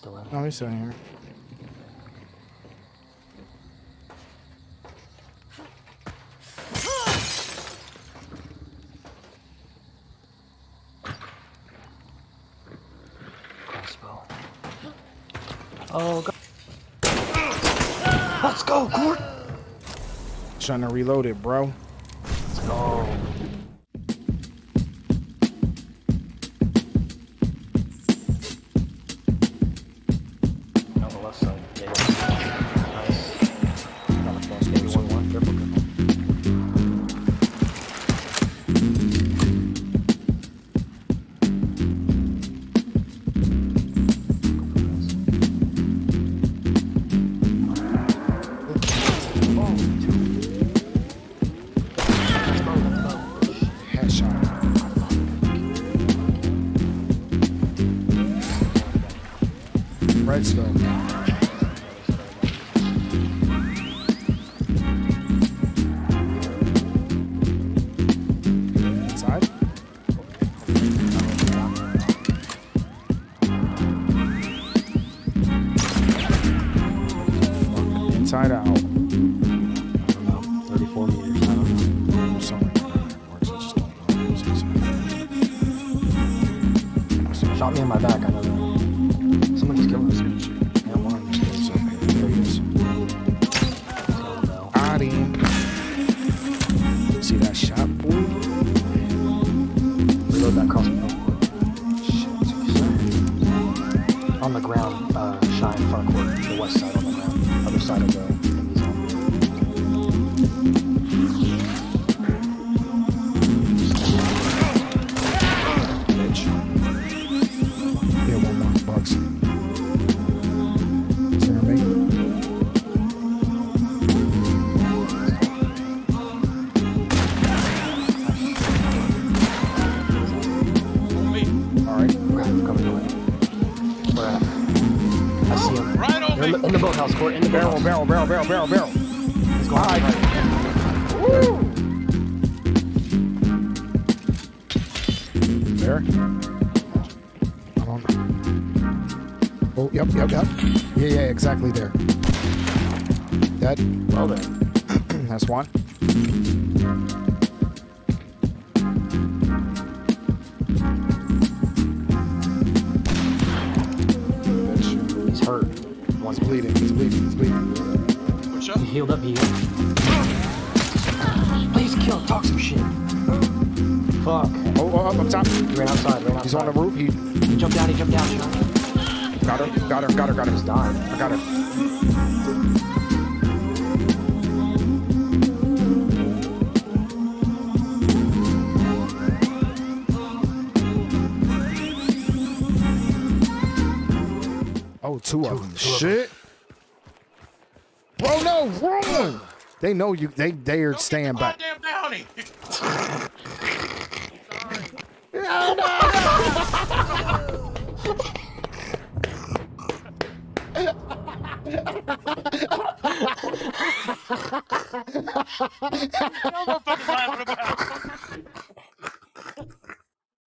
still in. Oh, he's still here. Crossbow. Oh, God. Let's go, Court. Trying to reload it, bro. Let's go. On the left don't know. It's easy. Shot me in my back. I know that. In the, in the boathouse court, in the Barrel, boathouse. barrel, barrel, barrel, barrel, barrel. He's going Hi. right. There. I don't know. Oh, yep, yep, yep. Yeah, yeah, exactly there. That, Well then. that's one. He's bleeding, he's bleeding, he's bleeding. Push up. He healed up, he healed. Please kill, talk some shit. Fuck. Oh, oh, oh up, up top. He ran outside, ran outside. He's on the roof. He He jumped down, he jumped down, got her, got her, got her, got her. He's dying. I got her. Oh, two of them. two of 'em. Shit. Bro, no, wrong. They know you. They dared are Don't staying get the back. goddamn bounty. Y'all motherfuckers lying